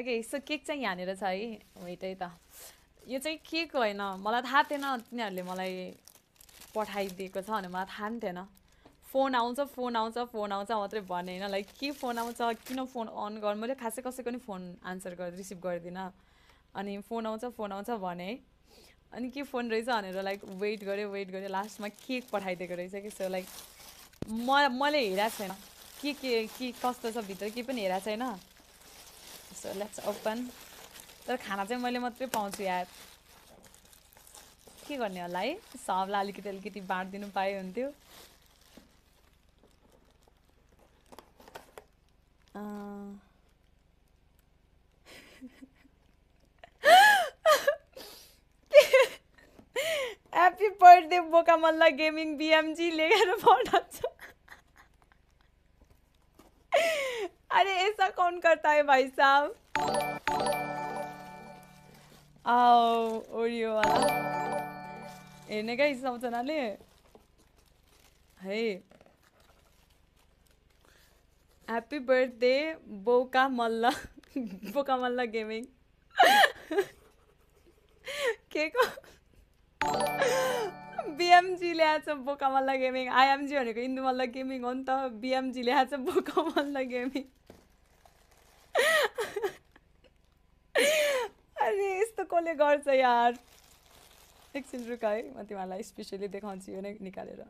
Okay so cake चाहिँ यहाँनिर छ है? वेट त। यो चाहिँ केक होइन? मलाई थाहा थिएन तिनीहरूले मलाई पठाइदिएको छ भने मलाई थाहा पनि थिएन। फोन आउँछ फोन आउँछ फोन आउँछ मात्रै भने होइन। लाइक के फोन आउँछ? किन फोन अन गर? मैले खासै कसैको नि फोन आन्सर गरेर रिसिभ गरिदिनँ। अनि फोन आउँछ फोन आउँछ भने है अनि के फोन रहेछ भनेर लाइक वेट गऱ्यो वेट गऱ्यो। लास्टमा केक पठाइदिएको रहेछ कि? सो लाइक म मैले हेरेको छैन। के के के कस्तो छ भित्र? केही पनि हेरेको छैन। सो लेट्स ओपन तर खाना चाहिँ मैले मात्रै पाउँछु यार। के गर्ने होला है? सबलाई अलिकति अलिकति बाँडिदिनु पाए हुन्थ्यो। ह्याप्पी बर्थडे बोका मल्ला गेमिङ बिएमजी लेखेर पठाउँछ अरे ऐसा कौन करता है भाई साहब? आओ ओरियो वाला। हेर्ने क्या सबजनाले है। ह्याप्पी बर्थडे बोका मल्ल बोका मल्ल गेमिङ के को बिएमजी ल्याएछ बोका मल्ल गेमिङ आइएमजी भनेको इन्दु मल्ल गेमिङ हो नि त। बिएमजी ल्याएछ बोका मल्ल गेमिङ कसले गर्छ यार? एकछिन रुक है म तिमीहरूलाई स्पेसली देखाउँछु यो नै निकालेर।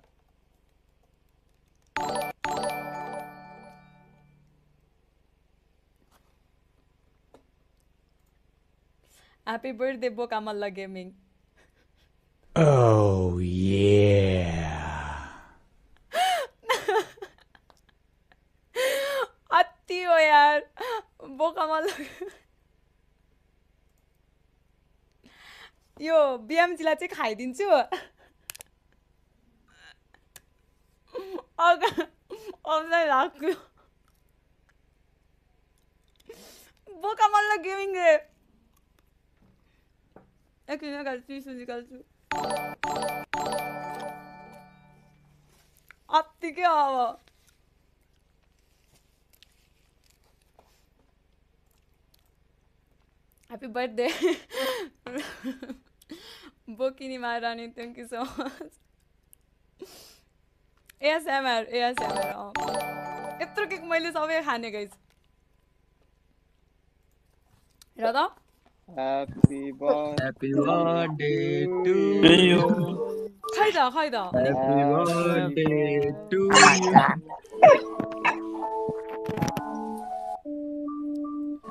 ह्याप्पी बर्थडे बोका मल्ल Oh yeah. अति हो यार। बोका यो बिएमजीलाई चाहिँ खाइदिन्छु। अगाइ लाग्यो बोका मल्ल गेमिङ रे। एकछिन निकाल्छु चिसो निकाल्छु। अत्तिकै अब। ह्याप्पी बर्थडे बोकिनी महारानी thank you so much ASMR ASMR यत्रो केक मैले सबै खाने गइस र त Happy birthday. Happy birthday to you. खै त खै त Happy birthday to you.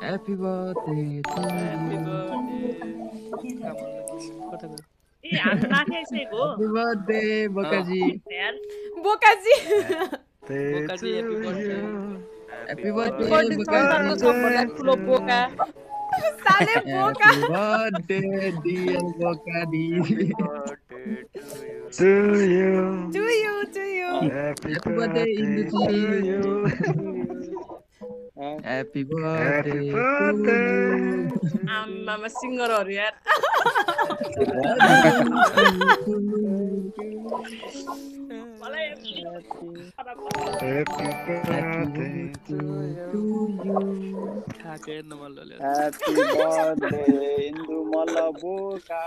Happy birthday to you. ए हामी माथि आइसकेको Happy birthday बोकाजी. यार बोकाजी बोकाजी happy birthday बर्थडे संसारको सबभन्दा ठुलो बोका साले बोका Happy birthday dear बोकाजी. To you. To you to you Happy Happy birthday Induji. Happy birthday to you. आमामा सिङ्गरहरू यार बोका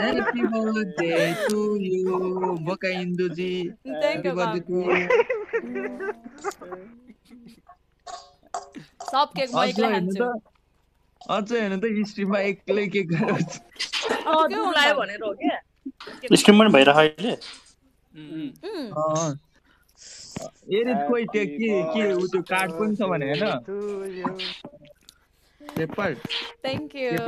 Happy birthday to सब केक म अझ एक्लै हेर्नु खान्छु त अझ हेर्नु त हिस्ट्रीमा एक्लै के गराउँछ अँ दुख लाग्यो भनेर हो क्या। स्ट्रिम पनि भइरहेको अहिले। यदि कोही त्यो के के ऊ त्यो कार्ड पनि छ भने होइन paper. Thank you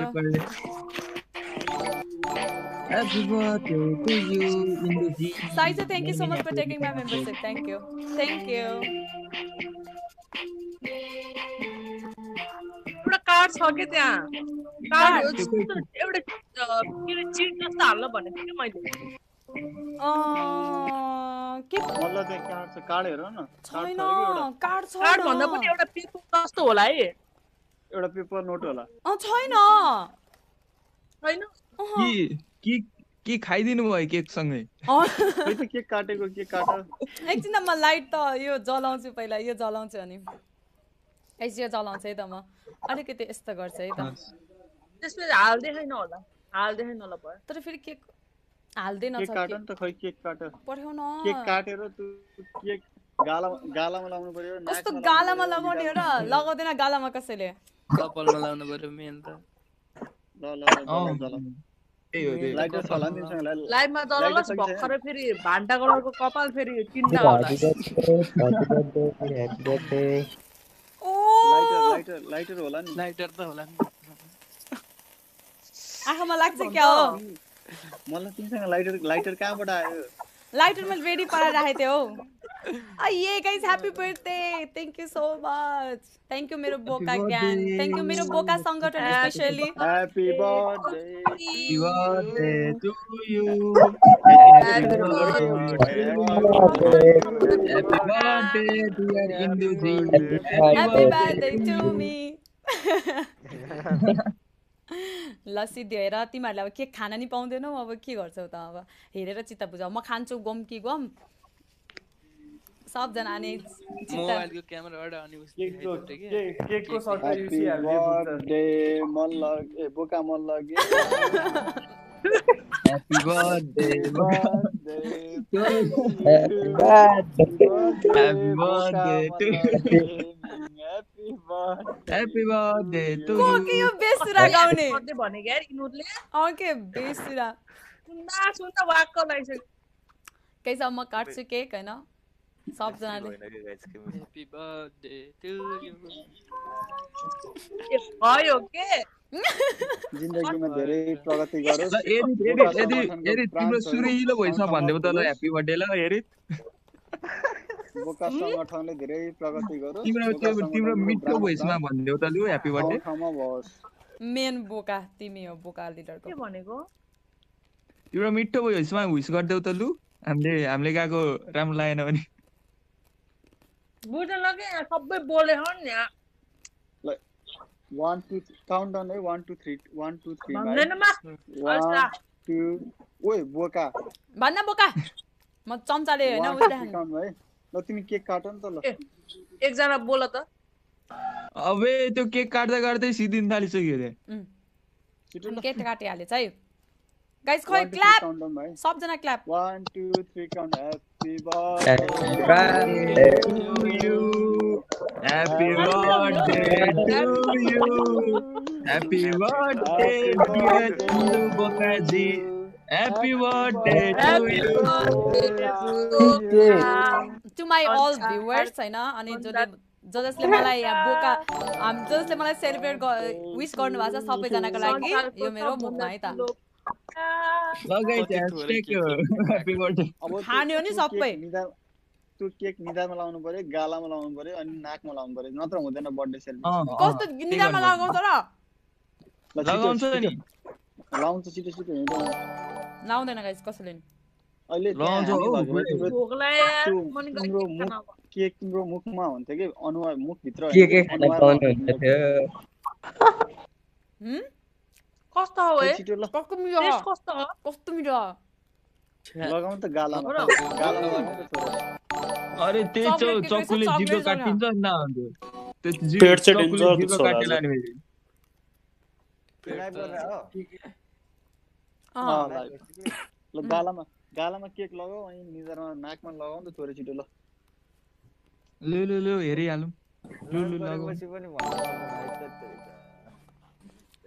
Happy birthday to you, Induji. साइजा thank you so much for taking my membership thank you thank you एउटा कार्ड छ क्या त्यहाँ? कार्ड हो जस्तो एउटा के अरे चिट जस्तो हाल्न भनेको थिएँ मैले? के कार्ड छ कार्ड हेर न। कार्ड छैन छ कि कार्ड कार्ड छैन। भन्दा पनि एउटा पेपर जस्तो होला है। एउटा पेपर नोट होला। अँ छैन। छैन। कि कि के खाइदिनु भयो केक सँगै अँ, खै त केक काटेको केक काट। एकछिन म लाइट त यो जलाउँछु पहिला यो जलाउँछु अनि। एसिया चलाउँछ है त म। अलिकति यस्तो गर्छु है त। त्यसपछि हाल्दै छैन होला। हाल्दै छैन होला भयो तर फेरि केक हाल्दैन केक काट केक त खै केक काट। पठाउ केक न काटेर तँ केक गालामा गालामा लाउनु पर्यो कस्तो गालामा लगाउने र? लगाउँदैन गालामा कसैले? कपालमा लाउनु पर्यो मेन त। ल ल ल, लाइभमा जलालस? भर्खरै फेरि भान्टा कलरको कपाल फेरि होला। लाइटर लाइटर लाइटर होला नि। लाइटर त होला नि। आँखामा लाग्छ क्या हो? मलाई तिमीसँग लाइटर लाइटर कहाँबाट आयो? लाइटर मैले रेडी पारेर राखेको थिएँ हौ। ये guys happy birthday thank you so much thank you मेरो बोका ज्ञान थ्याङ्क यू मेरो बोका सङ्गठन specially happy birthday to you. Happy Happy birthday. dear Induji. Happy birthday to me lassi दिएर तिमीहरूले अब केक खान नि पाउँदैनौ अब के गर्छौ त अब? हेरेर चित्त बुझाउ। म खान्छु गम कि गम? सबजना चित्त मोबाइलको क्यामेराबाट अनि उसले केकको सर्ट बर्थडे ए बोका Happy birthday. Birthday Happy birthday to happy birthday Happy birthday to को you. के यो बेसुरा गाउने? भने क्या यिनीहरूले अँ के बेसुरा। सुन्दा सुन्दा वाक्क लगाइसक्यो कैसा म काट्छु केक होइन? सबजनाले ह्याप्पी बर्थडे टु यु ए, भयो के जिन्दगीमा धेरै प्रगति गरोस् ल एरित एरित यदि एरित तिम्रो सुरिलो भइस त ल ह्याप्पी बर्थडे ल एरित बोका सङ्गठनले धेरै प्रगति गरोस् तिम्रो मिठो भोइसमा त लु ह्याप्पी बर्थडे ठाउँ ठाउँमा होस् मेन बोका तिमी हो बोका के। लिडरको भनेको तिम्रो मिठो भोइसमा हुइस गरिदेऊ त लु हामीले हामीले गएको राम्रो लागेन भने बुझ्न लगे यहाँ सबै बोले नि यहाँ वान टू काउन्ट डाउन है one two three one two three one two ओए बोका भन्न बोका म चम्चाले होइन काउन्ट है ल तिमी केक काट नि त ल एकजना बोल त अबे त्यो केक काट्दा काट्दै सिद्धिन थालिसक्यो अरे केक काटिहालेछ है गाइस खोइ क्ल्याप सबजना clap one two three count happy Happy birthday to you. Happy birthday, dear Bokaji. Happy birthday to you. To my all viewers होइन अनि जसले ज जसले मलाई यहाँ बोका हाम ज जसले मलाई सेलिब्रेट विस गर्नु भएको छ सबैजनाको लागि यो मेरो मुखमा है त। ल guys, hashtag happy birthday. अब खाने हो नि सबै। त्यो केक निधारमा लाउनु पर्यो गालामा लाउनु पर्यो अनि नाकमा लाउनु पर्यो नत्र हुँदैन बर्थडे अँ, कस्तो निधारमा। लगाउँछ र लगाउँछ। नि लाउँछ छिटो छिटो हुँदैन लाउँदैन गाइस कसैले नि अहिले लाउँछ तिम्रो मुख। केक तिम्रो मुखमा हुन्थ्यो कि अनुहार मुखभित्र के होइन के कि खाना अनुहारमा खुवाउनु हुन्छ हुन्थ्यो। कस्तो हो है कस्तो मिठो टेस्ट कस्तो हो कस्तो मिठो लगाउनु त छोरा। अरे त्यही चक्लेट चौ चक्कुले? जिब्रो काटिन्छ नि पेट चाहिँ चक्कुले danger जिब्रो काटेर। लाने अँ, ल गालामा गालामा केक लगाऊ अनि निधारमा नाकमा लगाऊ न त छोरी छिटो ल लु लु लु हेरिहालौँ लु लु लगाऊ पनि भन्नु तेरिका।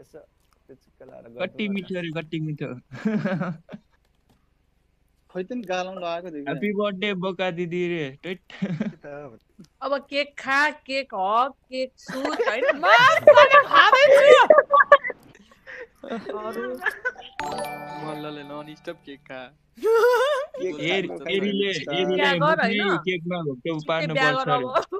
यसो त्यो चुक्क लाएर गर्नु कति पर्छ। मिठो अरे कति मिठो। खै त नि गालामा लगाएको थियो ह्याप्पी बर्थडे बोका दिदी रे टैट। त अब केक खा केक हग केक सुट होइन म सबै खाँदैछु अरू। मल्लले नन स्टप केक खा। केक एरी खानु त एरीले छोरी। एरीले बिहा गर मुखमै होइन? केकमा घोप्टो छिट्टै पार्नु बिहा पर्छ गर अरे अब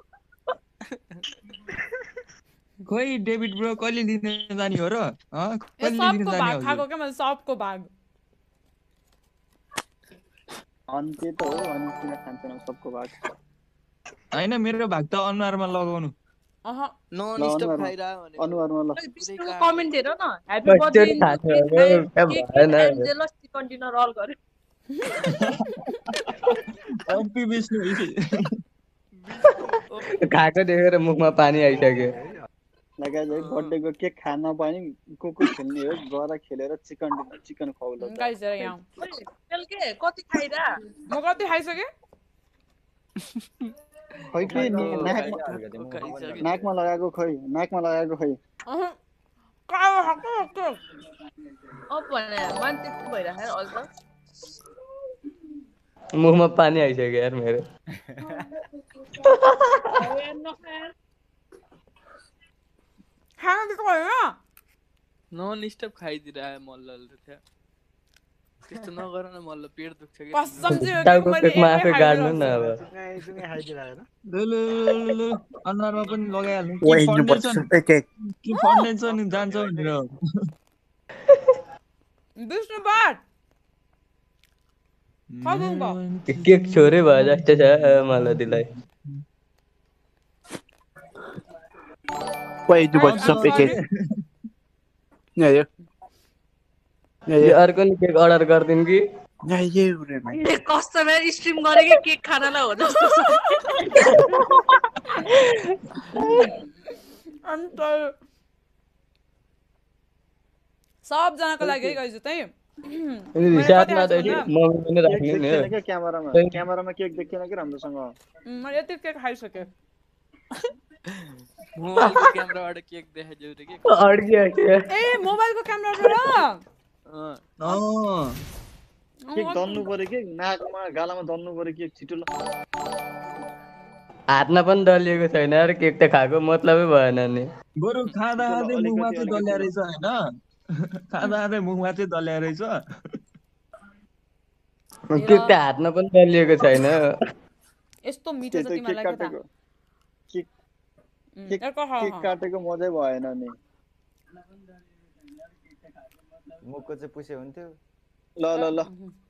खोइ डेभिड ब्रो कहिले लिन जाने हो र? कहिले लिन सबको जाने भाग हो क्या मैले? सबको भाग। अन्त्य त हो अनि किन खान्छन् सबको भाग। होइन मेरो भाग त अनुहारमा लगाउनु। अह। नन ल, स्टप। खाइरह भनेको अनुहारमा ल कमेन्ट हेर न। Happy birthday. Jealous all Vishnu. खाएको देखेर मुखमा पानी आइसक्यो। बर्थडेको केक खान पनि को को खेल्ने हो गएर खेलेर चिकन चिकन खुवाउलो त। गाइस हेर यहाँ बेलुके कति खाइरा म कति खाइसकेँ खै के नि नाकमा खाइसक्यो। नाकमा लगाएको खै नाकमा लगाएको खै अहँ। कहाँ खाएको केक? अब भने मान्छे के भइरहेको अहिले त मुखमा पानी आइसक्यो यार मेरो खान दिएको होइन नन स्टप खाइदिइरह्यो मल्लले त्यहाँ त्यस्तो नगर न मल्ल पेट दुख्छ कि कसम मैले पेटमा एकै आफै गाड्नु न अब चुङ्गाइ चुङ्गाइ खाइदिरहेको लु लु लु लु लु अनुहारमा पनि लगाइहाल्नु कि फाउन्डेसन कि जान्छ भनेर खाऊ भयो केक छोरै भयो जस्तो छ मालतीलाई Up, AK? Yeah, yeah. Yeah, यो. अर्को नि केक अर्डर गरिदिउँ कि कस्टमर स्ट्रिम गरे कि केक खानालाई हो जस्तो अन्त सबजनाको लागि है गाइज त्यही कि राम्रोसँग? मैले यति केक खाइसकेँ मोबाइलको क्यामेराबाट केक देखाइदियो रे के अड्कियो ए मोबाइलको क्यामेराबाट अँ, अँ। केक दल्नु पर्यो कि नाकमा गालामा दल्नु पर्यो केक छिटो ल हातमा पनि दलिएको छैन यार केक त खाएको मतलबै भएन नि। बरु खाँदा खाँदै मुखमा चाहिँ दल्या रहेछ होइन। खाँदा खाँदै मुखमा चाहिँ दल्या रहेछ। केक त हातमा पनि दलिएको छैन। यस्तो मिठो छ त तिमीलाई केक के थाहा काटेको केक उम्, केक-। काटेको मजै भएन नि मुखको चाहिँ पुसे हुन्थ्यो ल ल ल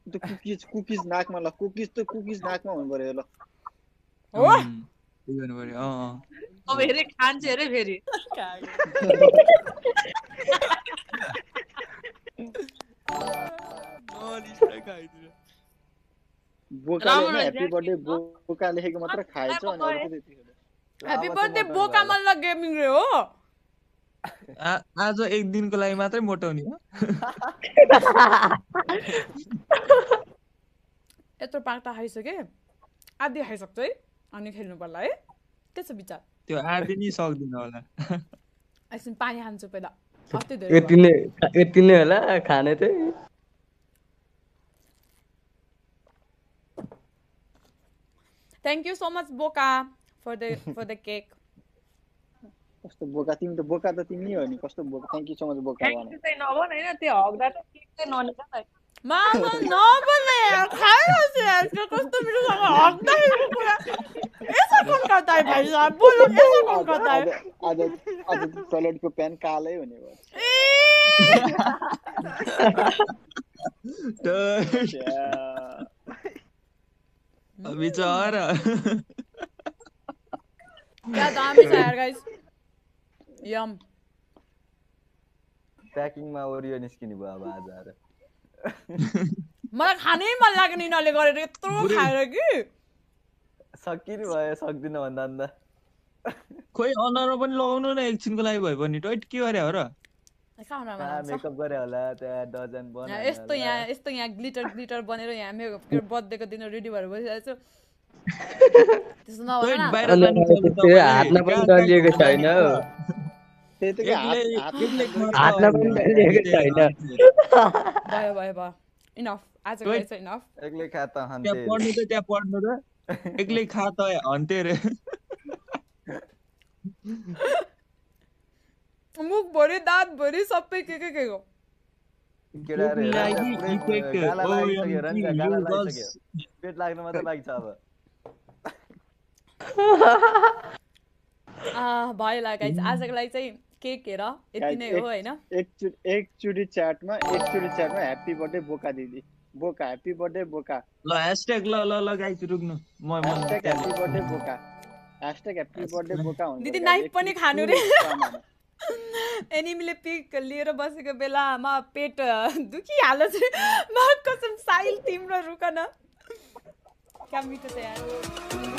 त्यो कुकिज कुकिज नाकमा ल कुकिज त कुकिज नाकमा हुनु पर्यो ल हो पर्यो अँ अब हेरे खान्छ फेरि बोकाले ह्याप्पी बर्थडे बोका लेखेको मात्र खाएछ अनि गयो। अरू त्यति ह्याप्पी बर्थडे बोका। मल्ल गेमिङ रे हो। आज एक दिनको लागि मात्रै मोटाउने हो। यत्रो पाक्टा खाइसकेँ आधी खाइसक्छु है अनि खेल्नु पर्ला है। के छ विचार? त्यो आधी नै सक्दिनँ होला। एकछिन पानी खान्छु पहिला कति धेरै यति नै यति नै होला खाने चाहिँ। थ्याङ्क यू सो मच बोका। For the for the cake कस्तो बोका तिमी त बोका त तिमी हो नि कस्तो बोका थ्याङ्क यू सो मच बोका थ्याङ्क यू चाहिँ नभन होइन त्यो हग्दा त केक चाहिँ ननिकाल है। मामा नबोल्ने यार खाइरहेछु यार त्यो कस्तो मिठोसँग हग्दाखेरि कुरा ऐसा कौन करता है भाई साहब बोलो ऐसा कौन करता आज है आज आज टोयलेटको प्यान कालै हुने भयो त- छ्या। बिचरा क्या दामी छ यार गाइस यम प्याकिङमा ओरियो निस्किने भयो अब आज आएर मलाई खानै मन लाग्यो यिनीहरूले गरेर यत्रो खाएर कि सकिने भयो सक्दिनँ भन्दा अन्त खोइ अनुहारमा पनि लगाउनु न एकछिनको लागि भए पनि टोइट के गरे हो र मेकअप गरे होला त्यहाँ डजन बनायो यस्तो यहाँ यस्तो यहाँ ग्लिटर ग्लिटर बनेर यहाँ मेरो बर्थडेको दिन रेडी भएर बसिरहेको छु हातमा पनि दलिएको छैन हातमा पनि। दलिएको छैन। भयो भयो भयो। इनफ आजको लागि चाहिँ इनफ एक्लै खा त त्यहाँ पढ्नु त त्यहाँ पढ्नु एक्लै खा त हन्ते रे। मुखभरि दाँतभरि सबै के के के हो पेट लाग्नु मात्रै बाँकी छ अब। भयो ल गाइस आजको लागि चाहिँ केक हेर। यति नै हो होइन? एकचोटि च्याटमा एकचोटि च्याटमा ह्याप्पी बर्थडे बोका दिदी। बोका ह्याप्पी बर्थडे बोका। ल ह्यासट्याग ल ल ल गाइस रुक्नु। म म ह्यासट्याग ह्याप्पी बर्थडे बोका। ह्यासट्याग ह्याप्पी बर्थडे बोका हुन्छ दिदी नाइफ पनि खानु रे। एनिमीले पिक लिएर बसेको बेलामा पेट मा कसम साइल तिम्रो रुक न क्या मिठो छ यार।